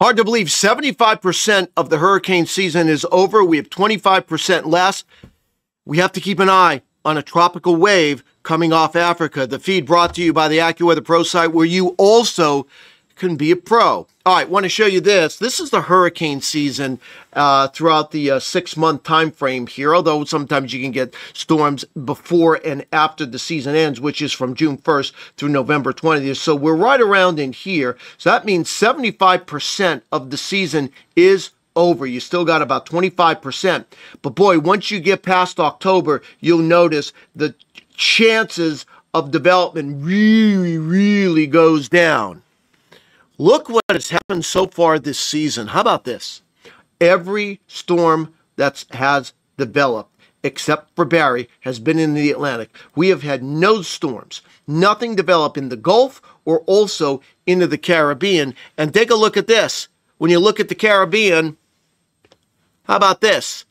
Hard to believe 75% of the hurricane season is over. We have 25% less. We have to keep an eye on a tropical wave coming off Africa. The feed brought to you by the AccuWeather Pro site, where you also can be a pro. All right, want to show you this. This is the hurricane season uh, throughout the uh, six-month time frame here, although sometimes you can get storms before and after the season ends, which is from June 1st through November 20th. So we're right around in here. So that means 75% of the season is over. You still got about 25%. But boy, once you get past October, you'll notice the chances of development really, really goes down. Look what has happened so far this season. How about this? Every storm that has developed, except for Barry, has been in the Atlantic. We have had no storms, nothing develop in the Gulf or also into the Caribbean. And take a look at this. When you look at the Caribbean, how about this?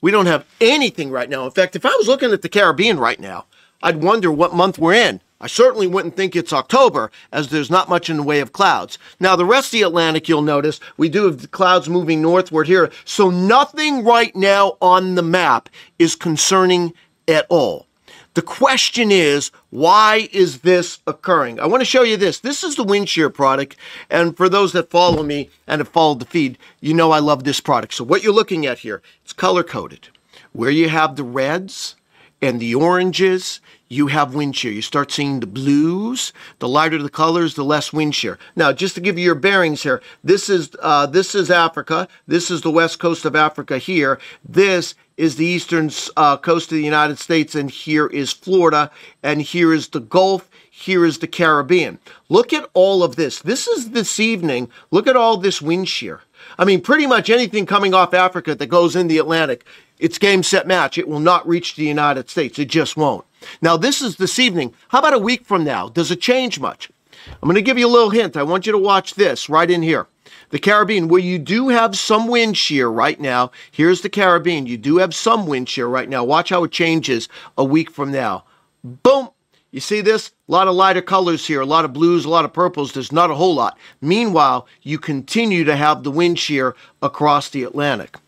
We don't have anything right now. In fact, if I was looking at the Caribbean right now, I'd wonder what month we're in. I certainly wouldn't think it's October, as there's not much in the way of clouds. Now, the rest of the Atlantic, you'll notice, we do have clouds moving northward here. So nothing right now on the map is concerning at all. The question is, why is this occurring? I want to show you this. This is the wind shear product. And for those that follow me and have followed the feed, you know I love this product. So what you're looking at here, it's color coded. Where you have the reds and the oranges you have wind shear. You start seeing the blues. The lighter the colors, the less wind shear. Now, just to give you your bearings here, this is uh, this is Africa. This is the west coast of Africa here. This is the eastern uh, coast of the United States, and here is Florida, and here is the Gulf. Here is the Caribbean. Look at all of this. This is this evening. Look at all this wind shear. I mean, pretty much anything coming off Africa that goes in the Atlantic, it's game, set, match. It will not reach the United States. It just won't. Now, this is this evening. How about a week from now? Does it change much? I'm going to give you a little hint. I want you to watch this right in here. The Caribbean, where you do have some wind shear right now. Here's the Caribbean. You do have some wind shear right now. Watch how it changes a week from now. Boom. You see this? A lot of lighter colors here, a lot of blues, a lot of purples. There's not a whole lot. Meanwhile, you continue to have the wind shear across the Atlantic.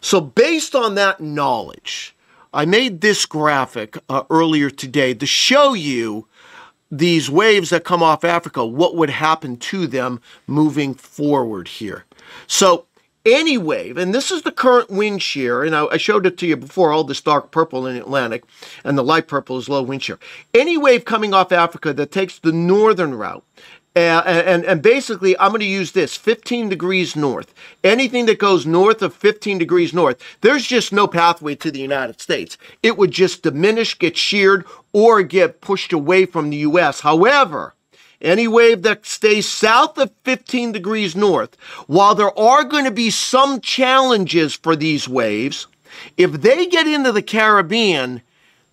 So, based on that knowledge, I made this graphic uh, earlier today to show you these waves that come off Africa, what would happen to them moving forward here. So any wave, and this is the current wind shear, and I, I showed it to you before, all this dark purple in the Atlantic, and the light purple is low wind shear. Any wave coming off Africa that takes the northern route uh, and, and, and, basically, I'm going to use this 15 degrees north. Anything that goes north of 15 degrees north, there's just no pathway to the United States. It would just diminish, get sheared, or get pushed away from the U.S. However, any wave that stays south of 15 degrees north, while there are going to be some challenges for these waves, if they get into the Caribbean,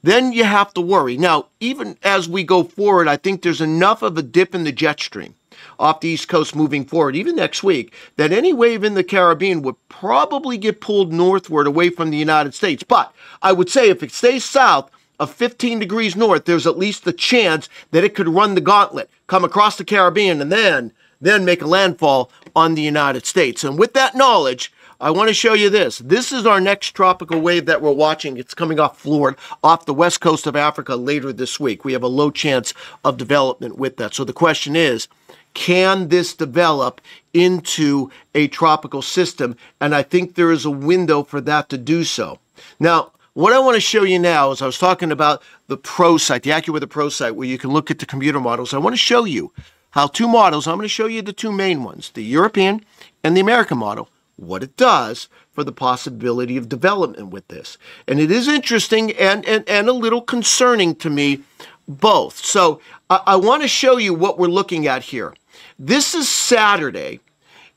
then you have to worry. Now, even as we go forward, I think there's enough of a dip in the jet stream off the East Coast moving forward, even next week, that any wave in the Caribbean would probably get pulled northward away from the United States. But I would say if it stays south of 15 degrees north, there's at least the chance that it could run the gauntlet, come across the Caribbean, and then then make a landfall on the United States. And with that knowledge, I want to show you this. This is our next tropical wave that we're watching. It's coming off Florida, off the west coast of Africa later this week. We have a low chance of development with that. So the question is, can this develop into a tropical system? And I think there is a window for that to do so. Now, what I want to show you now is I was talking about the Pro site, the AccuWeather Pro site, where you can look at the computer models. I want to show you how two models, I'm going to show you the two main ones, the European and the American model, what it does for the possibility of development with this. And it is interesting and, and, and a little concerning to me both. So I, I want to show you what we're looking at here. This is Saturday.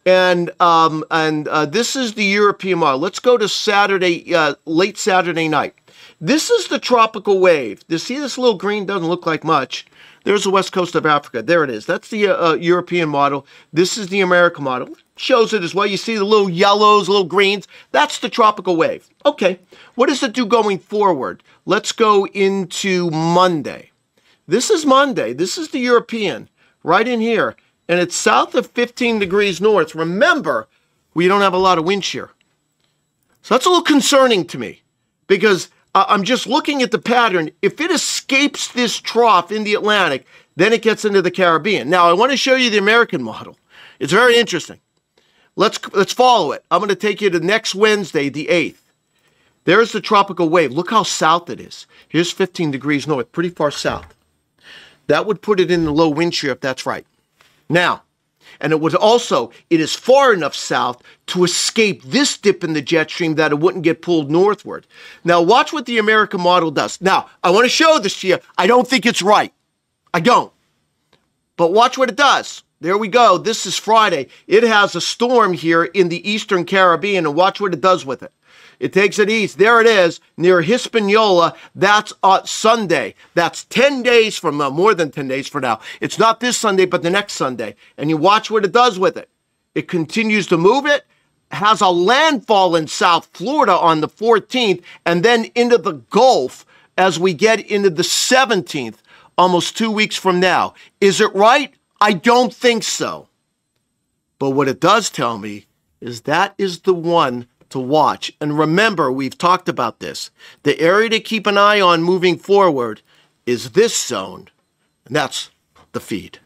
And um, and uh, this is the European model. Let's go to Saturday, uh, late Saturday night. This is the tropical wave. You see this little green doesn't look like much. There's the west coast of Africa. There it is. That's the uh, uh European model. This is the American model shows it as well. You see the little yellows, little greens. That's the tropical wave. Okay, what does it do going forward? Let's go into Monday. This is Monday. This is the European right in here. And it's south of 15 degrees north. Remember, we don't have a lot of wind shear. So that's a little concerning to me because I'm just looking at the pattern. If it escapes this trough in the Atlantic, then it gets into the Caribbean. Now, I want to show you the American model. It's very interesting. Let's let's follow it. I'm going to take you to next Wednesday, the 8th. There's the tropical wave. Look how south it is. Here's 15 degrees north, pretty far south. That would put it in the low wind shear if that's right. Now, and it was also, it is far enough south to escape this dip in the jet stream that it wouldn't get pulled northward. Now, watch what the American model does. Now, I want to show this to you. I don't think it's right. I don't. But watch what it does. There we go. This is Friday. It has a storm here in the eastern Caribbean, and watch what it does with it. It takes it east. There it is near Hispaniola. That's uh, Sunday. That's 10 days from now, more than 10 days from now. It's not this Sunday, but the next Sunday. And you watch what it does with it. It continues to move it, has a landfall in South Florida on the 14th, and then into the Gulf as we get into the 17th, almost two weeks from now. Is it right? I don't think so. But what it does tell me is that is the one to watch. And remember, we've talked about this. The area to keep an eye on moving forward is this zone, and that's the feed.